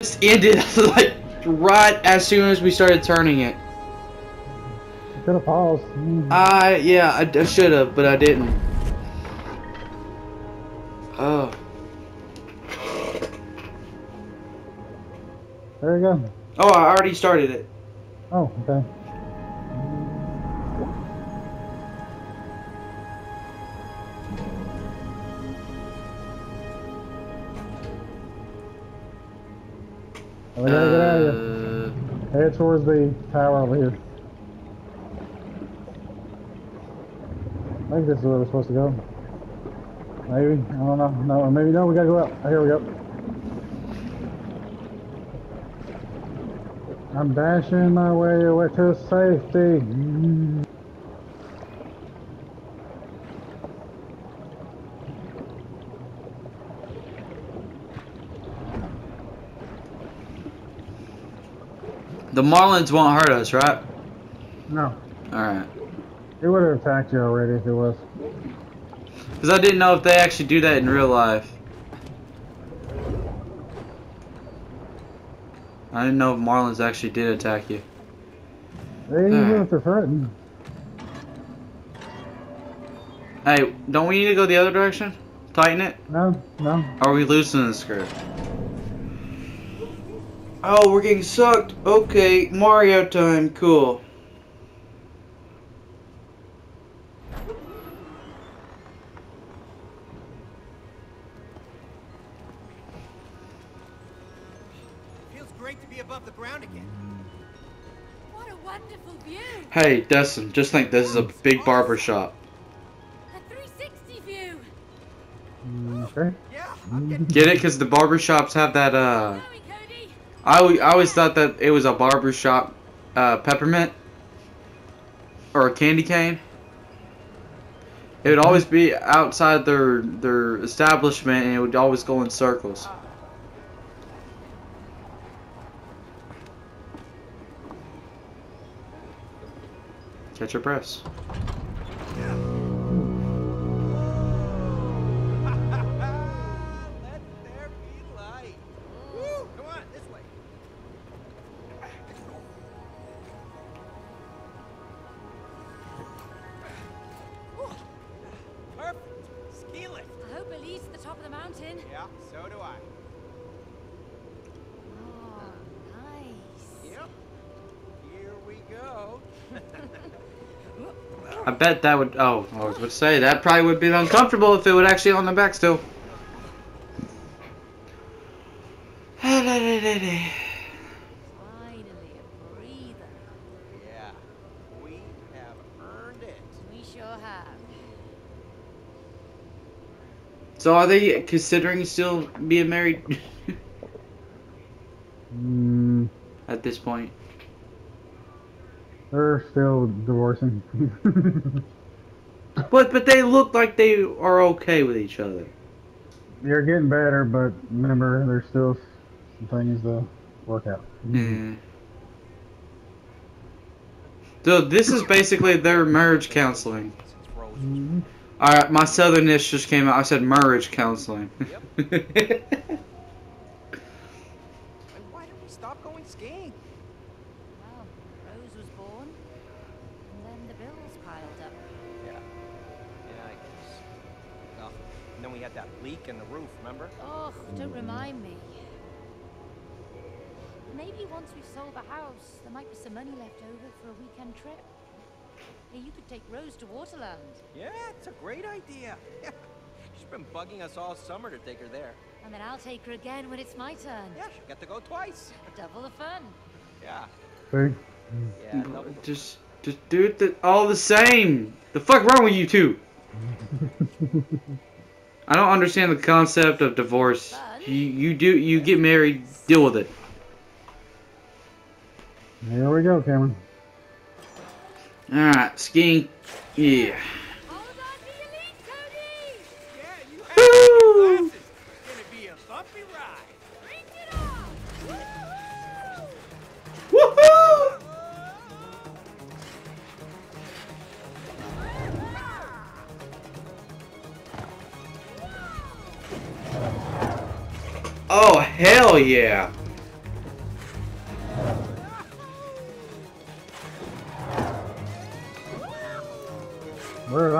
just ended like right as soon as we started turning it. You could have paused. I yeah, I, I should have, but I didn't. Oh, There you go. oh, I already started it. Oh, okay. We gotta get out of here. Uh, Head towards the tower over here. I think this is where we're supposed to go. Maybe. I don't know. No, maybe no. We gotta go up. Oh, here we go. I'm dashing my way away to safety. Mm. The Marlins won't hurt us, right? No. All right. It would have attacked you already if it was. Because I didn't know if they actually do that in real life. I didn't know if Marlins actually did attack you. They even Alright. if they're threatened. Hey, don't we need to go the other direction? Tighten it? No, no. Are we loosening the screw? Oh, we're getting sucked. Okay, Mario time. Cool. Feels great to be above the ground again. What a wonderful view! Hey, Dustin, just think this is a big barber shop. A 360 view! Mm, Okay. Yeah, I'm getting Get it? Because the barber shops have that, uh... I, I always thought that it was a barber shop uh, peppermint or a candy cane. It would always be outside their their establishment, and it would always go in circles. Catch your breaths. Mountain. Yeah, so do I. Oh, nice. Yep. Here we go. I bet that would. Oh, I was going to say that probably would be uncomfortable if it would actually on the back still. Finally, a breather. Yeah, we have earned it. We sure have. So are they considering still being married Mm, at this point? they're still divorcing. But but they look like they are okay with each other. They're getting better, but remember, there's still some things to work out. Mm. So this is basically their marriage counseling. Since Rose was Mhm. All right, my southernness just came out. I said marriage counseling. And why did we stop going skiing? Well, Rose was born, and then the bills piled up. Yeah. Yeah, I guess. Oh, and then we had that leak in the roof, remember? Oh, don't remind me. Maybe once we've sold the house, there might be some money left over for a weekend trip. Hey, you could take Rose to Waterland. Yeah, it's a great idea. She's been bugging us all summer to take her there. And then I'll take her again when it's my turn. Yeah, she'll get to go twice. Double the fun. Yeah. See? Yeah, double. just just do it the, all the same. The fuck wrong with you two? I don't understand the concept of divorce. You you do you get married, deal with it. Here we go, Cameron. All right, skiing. Yeah. Oh, hell to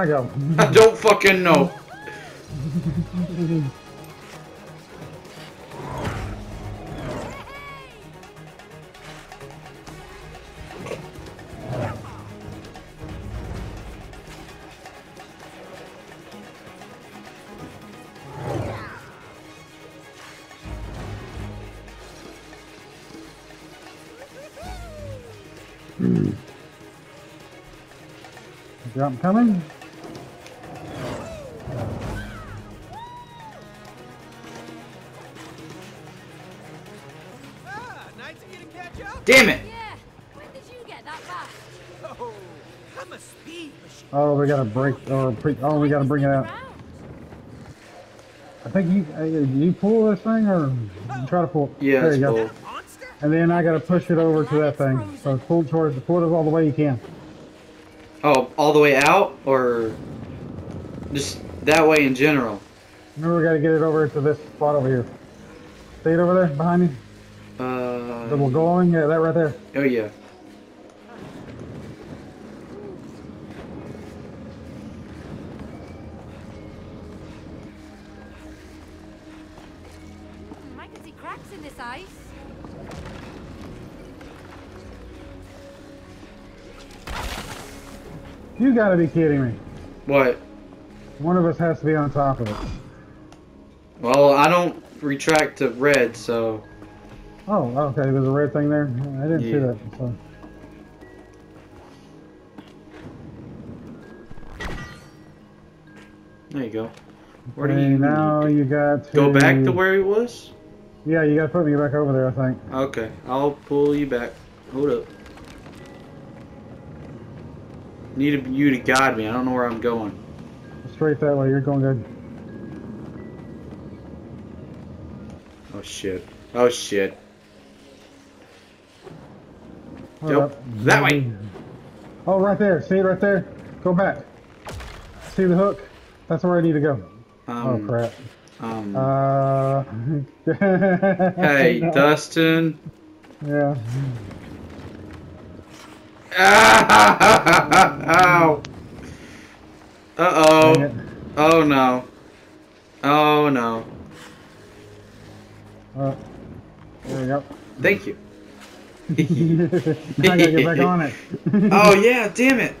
I go? I don't fucking know. Hmm. Jump coming. Oh, we gotta break or pre oh, we gotta bring it out. I think you uh, you pull this thing or try to pull. Yeah, there you go. And then I gotta push it over to that thing. So pull towards the pull it all the way you can. Oh, all the way out or just that way in general? Remember, we gotta get it over to this spot over here. See it over there behind you? Uh. Double going. Yeah, that right there. Oh yeah. You gotta be kidding me. What? One of us has to be on top of it. Well, I don't retract to red, so Oh, okay. There's a red thing there. I didn't see that. So. there you go. Where do you now you got to go back to where he was? Yeah, you gotta put me back over there. I think. Okay, I'll pull you back. Hold up. Need you to guide me. I don't know where I'm going. Straight that way. You're going good. Oh shit. Oh shit. Hold up. That way. Oh, right there. See it right there? Go back. See the hook? That's where I need to go. Um, oh, crap. Um, Uh. hey. Dustin. Yeah. Ow! Uh-oh. Oh no. Oh no. Uh, there we go. Thank you. I gotta get back on it. Oh yeah, damn it.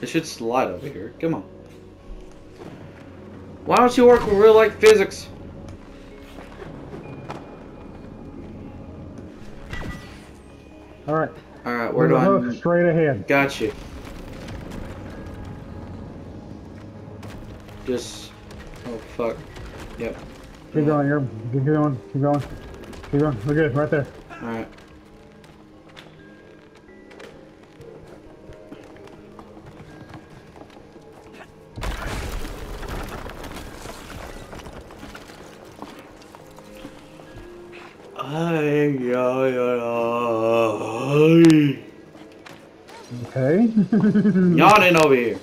It should slide over here. Come on. Why don't you work with real life physics? All right. Alright, where the do I straight ahead. got you? Just oh fuck. Yep. Keep going. You're keep going. Keep going. Keep going. We're good. Right there. Alright. Ay, ay, ay, ay. Okay. Yawning over here.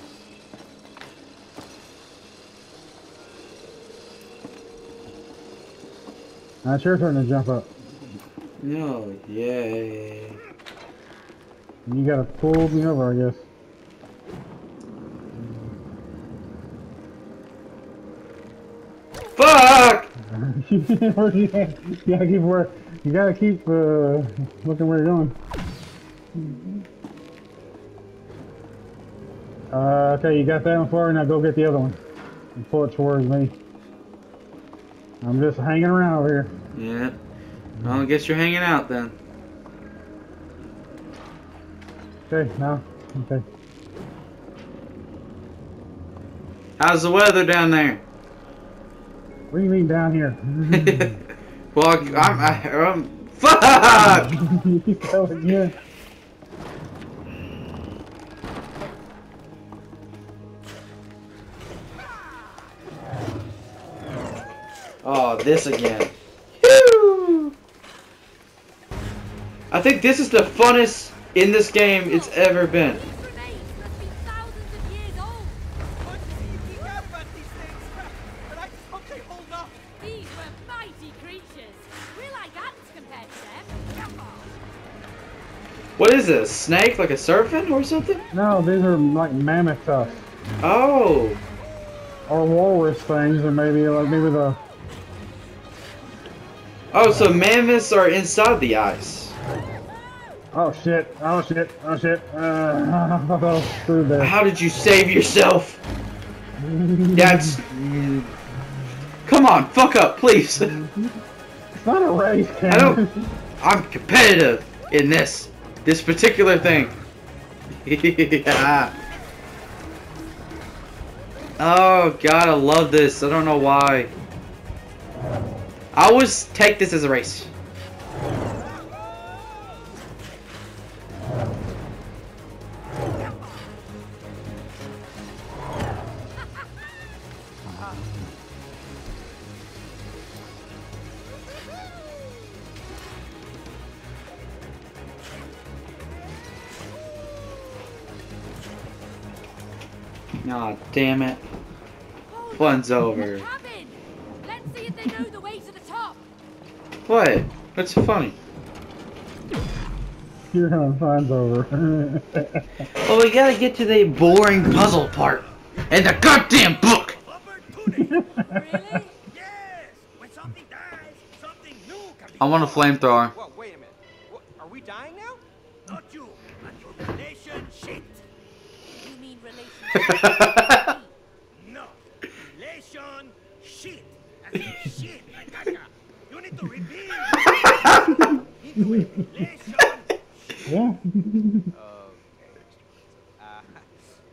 now it's your turn to jump up. No, yay. You gotta pull me over, I guess. Fuck! you gotta keep where you gotta keep uh, looking where you're going. Uh, okay, you got that one for her. Now go get the other one and pull it towards me. I'm just hanging around over here. Yeah. Well, I guess you're hanging out then. Okay, now, okay. How's the weather down there? What do you mean down here? well, I'm, I, I'm. Fuck! Oh, this again. Whew. I think this is the funnest in this game it's ever been. Is this? Snake? Like a serpent or something? No, these are like mammoth tusks. Oh. Or walrus things, or maybe like maybe the Oh, so mammoths are inside the ice. oh shit, oh shit, oh shit. Uh, I thought was screwed there. How did you save yourself? That's. Come on, fuck up, please. It's not a race. I don't. I'm competitive in this, this particular thing. yeah. Oh god, I love this. I don't know why. I always take this as a race. Aw, damn it. Oh, Fun's over. Let's see if they know the way to the top. What? What's so funny? You're gonna find over. Well, we gotta get to the boring puzzle part. And the goddamn book! Really? yes. When something dies, something new can. I want a flamethrower. Whoa, wait a minute. What, are we dying now? Not you, but your relation shit. You mean Relation shit. You need to repeat.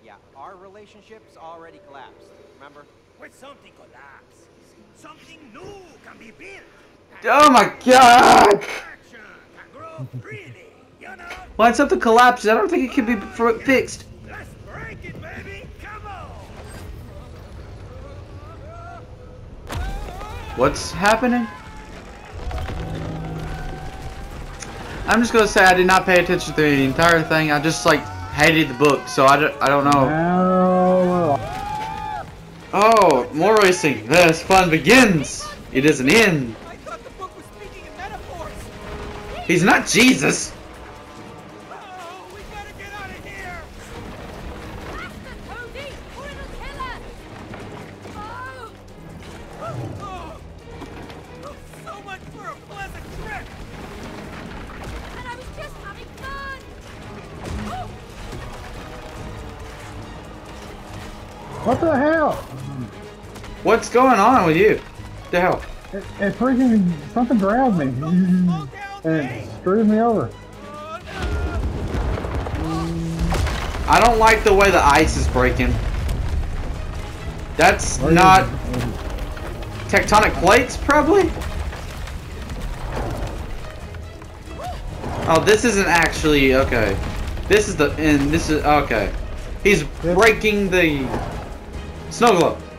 Yeah. Our relationship's already collapsed. Remember? When something collapses, something new can be built. oh my god! Know? When something collapses, I don't think it can be fixed. Let's break it, baby. Come on. What's happening? I'm just gonna say I did not pay attention to the entire thing. I just like hated the book, so I don't, I don't know. Now, Oh, more racing. This fun begins. It is an end. I thought the book was speaking in. He's not Jesus. Going on with you? The hell? It, it freaking something grabbed me and it screwed me over. I don't like the way the ice is breaking. That's Where not tectonic plates, probably. Oh, this isn't actually okay. This is the and this is okay. He's breaking the snow globe.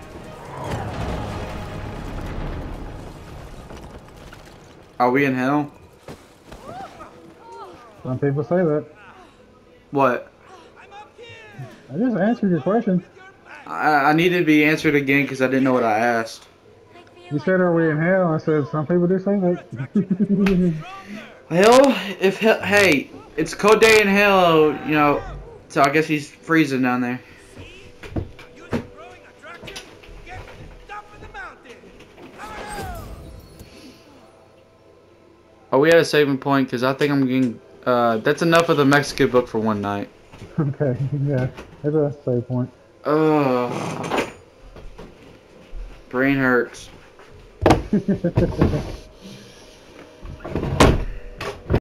Are we in hell? Some people say that. What? I'm up here. I just answered your question. I, I need to be answered again because I didn't know what I asked. You said, "Are we in hell?" I said, "Some people do say that." Hell, if hell, hey, it's a cold day in hell, you know. So I guess he's freezing down there. Are we at a saving point? Because I think I'm getting. Uh, that's enough of the Mexican book for one night. okay, yeah, that's a save point. Ugh. Brain hurts.